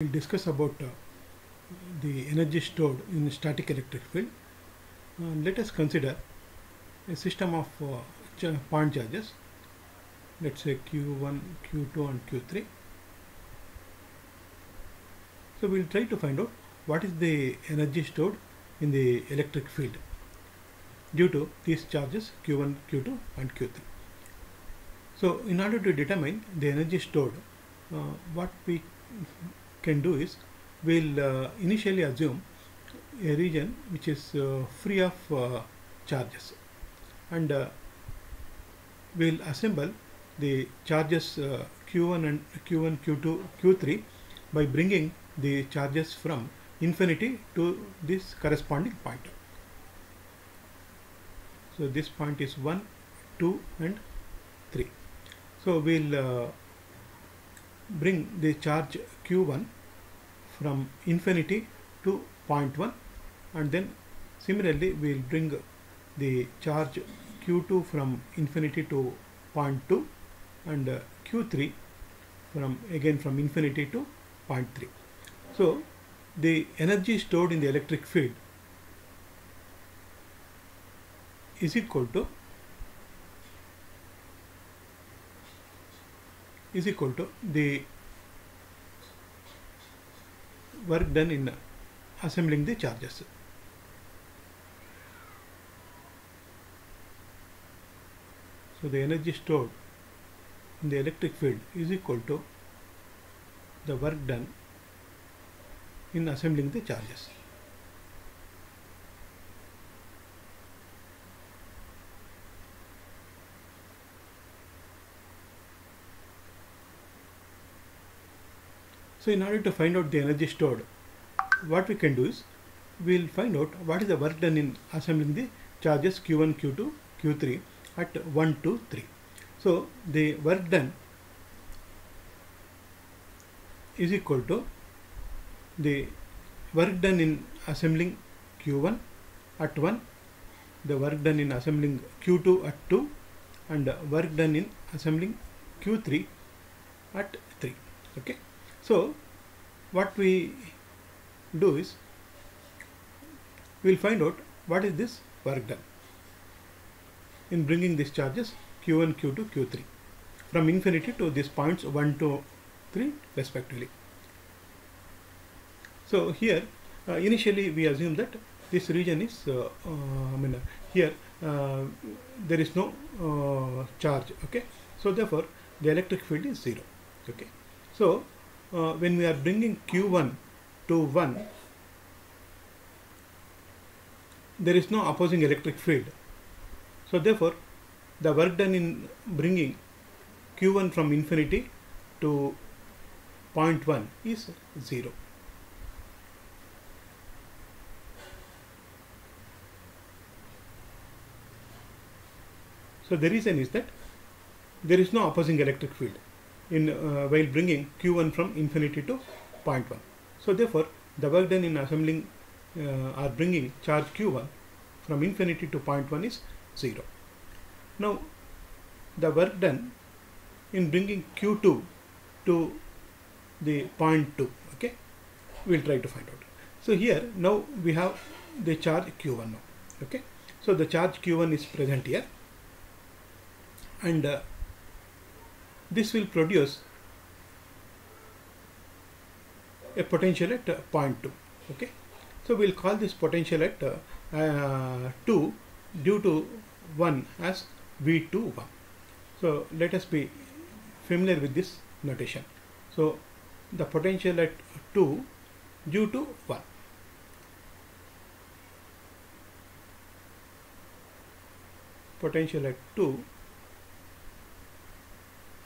We'll discuss about uh, the energy stored in static electric field. Uh, let us consider a system of uh, ch- point charges. Let's say Q1, Q2 and Q3. So we'll try to find out what is the energy stored in the electric field due to these charges Q1, Q2 and Q3. So in order to determine the energy stored, uh, what we can do is we'll uh, initially assume a region which is uh, free of uh, charges. And uh, we'll assemble the charges uh, q1 and q1 q2 q3 by bringing the charges from infinity to this corresponding point. So this point is 1 2 and 3 so we'll uh, bring the charge q1 from infinity to point 0.1 and then similarly we will bring the charge q2 from infinity to point 0.2 and uh, q3 from again from infinity to point 0.3 so the energy stored in the electric field is equal to is equal to the work done in assembling the charges. So the energy stored in the electric field is equal to the work done in assembling the charges. So in order to find out the energy stored, what we can do is we will find out what is the work done in assembling the charges Q1, Q2, Q3 at 1, 2, 3. So the work done is equal to the work done in assembling Q1 at 1, the work done in assembling Q2 at 2 and work done in assembling Q3 at 3. Okay. So what we do is we will find out what is this work done in bringing these charges q1, q2, q3 from infinity to these points 1 to 3 respectively. So here uh, initially we assume that this region is uh, uh, I mean uh, here uh, there is no uh, charge okay so therefore the electric field is 0 okay so uh, when we are bringing q1 to 1 there is no opposing electric field. So therefore the work done in bringing q1 from infinity to point 0.1 is 0 so the reason is that there is no opposing electric field in uh, while bringing q1 from infinity to point 0.1. so therefore the work done in assembling uh, or bringing charge q1 from infinity to point 0.1 is 0 now the work done in bringing q2 to the point 0.2, okay we'll try to find out. So here now we have the charge q1 now okay. So the charge q1 is present here. And uh, this will produce a potential at uh, point 2 okay? So we'll call this potential at uh, uh, 2 due to 1 as v21 so let us be familiar with this notation. So the potential at 2 due to 1 potential at 2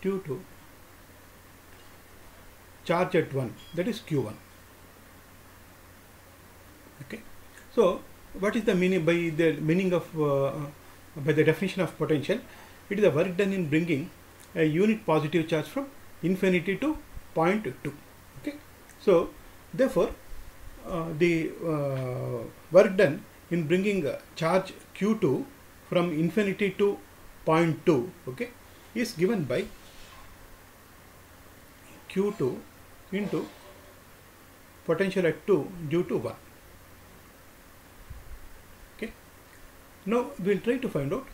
due to charge at 1 that is q1 okay. So what is the meaning by the meaning of uh, by the definition of potential? It is the work done in bringing a unit positive charge from infinity to point 2 okay. So therefore uh, the uh, work done in bringing uh, charge q2 from infinity to point 2 okay is given by q2 into potential at 2 due to 1. Okay. Now we'll try to find out.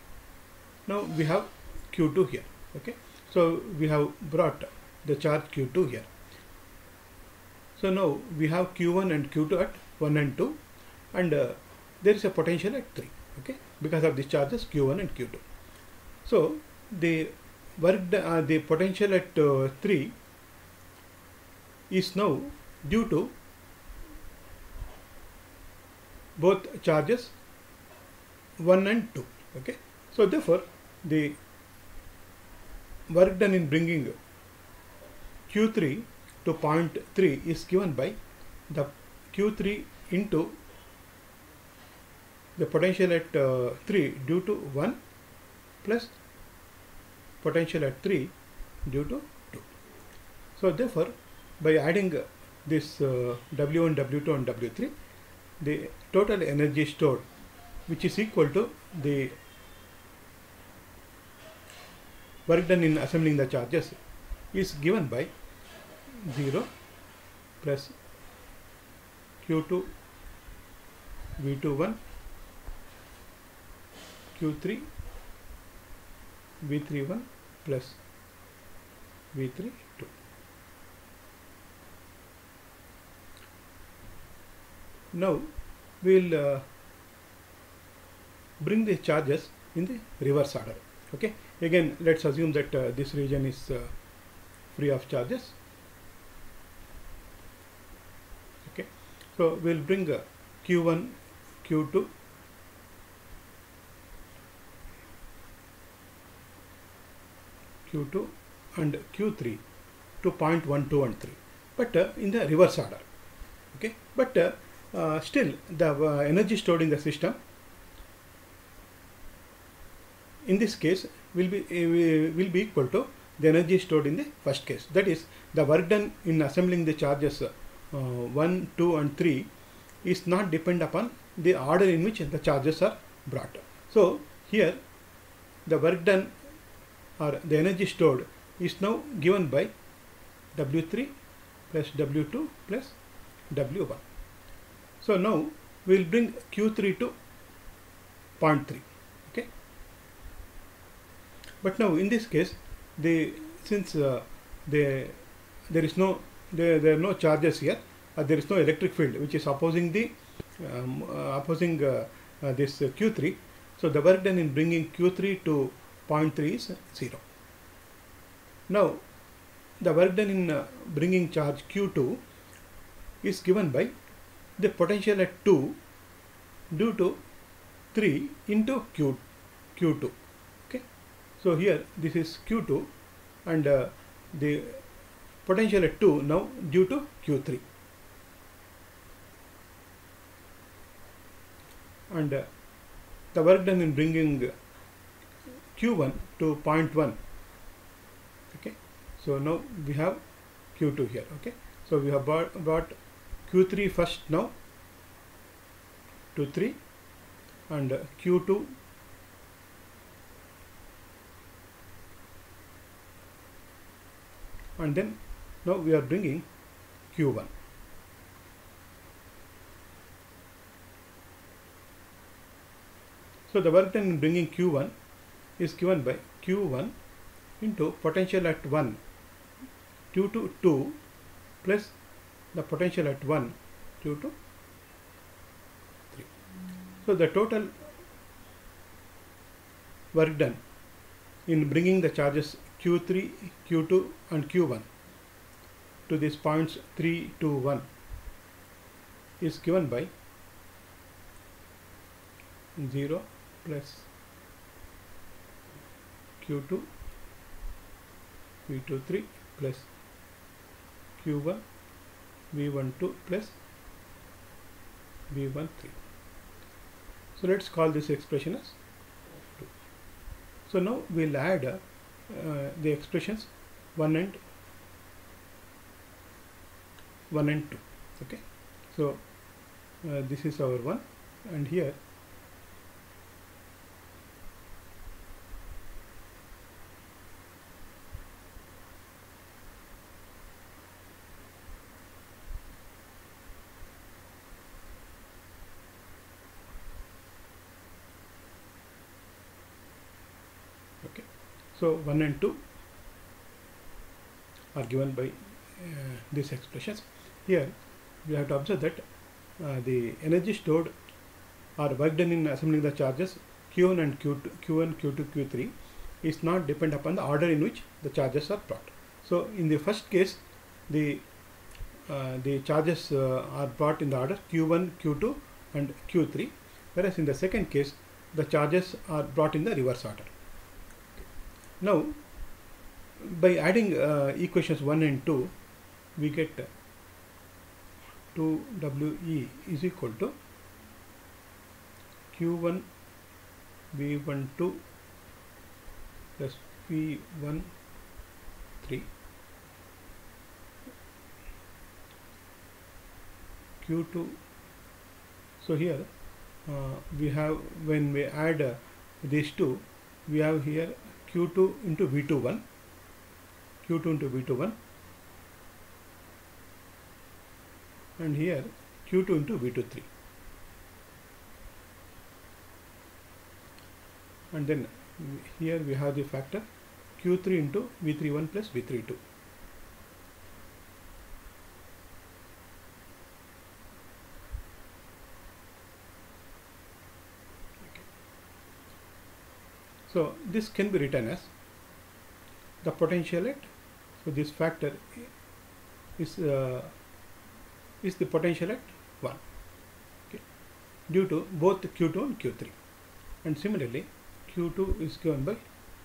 Now we have Q2 here. Okay. So we have brought the charge Q2 here. So now we have Q1 and Q2 at 1 and 2 and uh, there is a potential at 3 okay because of these charges Q1 and Q2. So the work uh, the potential at uh, 3 is now due to both charges 1 and 2 okay? So therefore the work done in bringing q3 to point 3 is given by the q3 into the potential at uh, 3 due to 1 plus potential at 3 due to 2 so therefore by adding this uh, W1, W2 and W3 the total energy stored which is equal to the work done in assembling the charges is given by 0 plus Q2 V21 Q3 V31 plus V32 now we'll uh, bring the charges in the reverse order okay? Again let's assume that uh, this region is uh, free of charges okay? So we'll bring q1 q2 q2 and q3 to point 1 2 and 3 but uh, in the reverse order okay? But uh, still the uh, energy stored in the system. In this case will be uh, will be equal to the energy stored in the first case. That is the work done in assembling the charges uh, 1 2 and 3 is not depend upon the order in which the charges are brought. So here the work done or the energy stored is now given by w3 plus w2 plus w1 so now we will bring Q3 to 0.3 okay? But now in this case the since uh, the there is no there, there are no charges here uh, there is no electric field which is opposing the um, uh, opposing uh, uh, this Q3 so the work done in bringing Q3 to 0.3 is 0 now the work done in bringing charge Q2 is given by the potential at 2 due to 3 into Q, Q2 okay? So here this is Q2 and uh, the potential at 2 now due to Q3 and uh, the work done in bringing Q1 to 0.1 okay? So now we have Q2 here okay? So we have brought, brought Q3 first now to 3 and Q2 and then now we are bringing Q1 so the work done in bringing Q1 is given by Q1 into potential at 1 due to 2 plus the potential at 1 due to 3. So the total work done in bringing the charges Q3, Q2 and Q1 to these points 3 to 1 is given by 0 plus Q2 V23 plus Q1 V12 plus V13. So let's call this expression as 2. So now we'll add uh, the expressions 1 and 1 and 2. Okay. So uh, this is our 1 and here So 1 and 2 are given by uh, these expressions. Here we have to observe that uh, the energy stored or work done in assembling the charges Q1 and Q2, Q1, Q2, Q3 is not depend upon the order in which the charges are brought. So in the first case, the uh, the charges uh, are brought in the order Q1, Q2 and Q3 whereas in the second case the charges are brought in the reverse order. Now by adding uh, equations 1 and 2 we get 2WE is equal to Q1 V12 plus V one 3 Q2 so here uh, we have when we add uh, these two we have here Q2 into V21 Q2 into V21 and here Q2 into V23 and then here we have the factor Q3 into V31 plus V32 So this can be written as the potential at. So this factor is uh, is the potential at 1 okay, due to both Q2 and Q3 and similarly Q2 is given by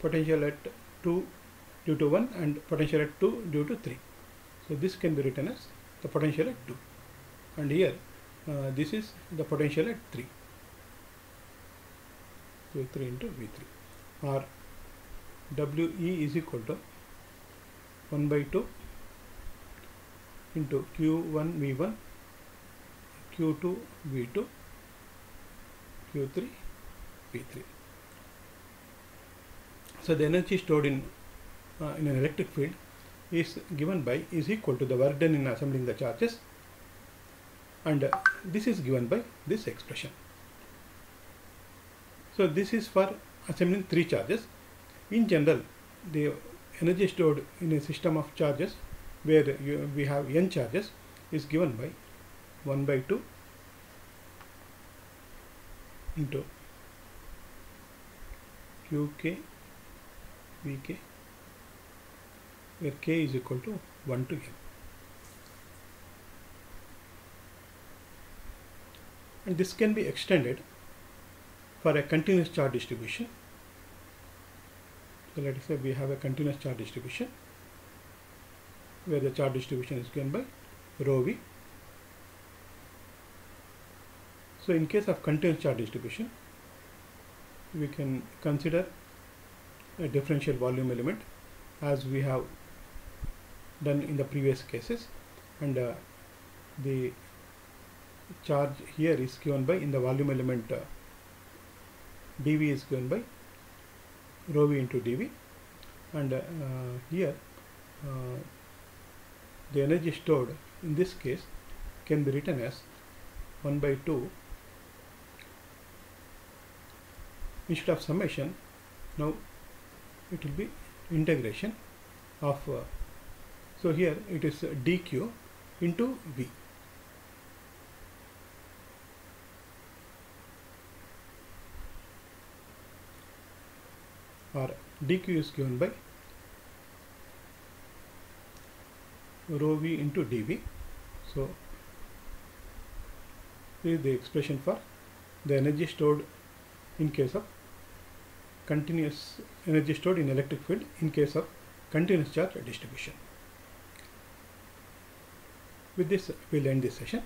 potential at 2 due to 1 and potential at 2 due to 3. So this can be written as the potential at 2 and here uh, this is the potential at 3 V3 into V3 or WE is equal to 1 by 2 into Q1 V1 Q2 V2 Q3 V3 so the energy stored in uh, in an electric field is given by is equal to the work done in assembling the charges and uh, this is given by this expression. So this is for assembling three charges. In general, the energy stored in a system of charges where you, we have n charges is given by 1 by 2 into qk vk where k is equal to 1 to n. And this can be extended for a continuous charge distribution. So let us say we have a continuous charge distribution where the charge distribution is given by rho v. So in case of continuous charge distribution, we can consider a differential volume element as we have done in the previous cases and uh, the charge here is given by in the volume element uh, dv is given by rho v into dv. And uh, here uh, the energy stored in this case can be written as 1 by 2 instead of summation. Now it will be integration of uh, so here it is dq into v or dq is given by rho v into dv. So this is the expression for the energy stored in case of continuous energy stored in electric field in case of continuous charge distribution. With this, we'll end this session.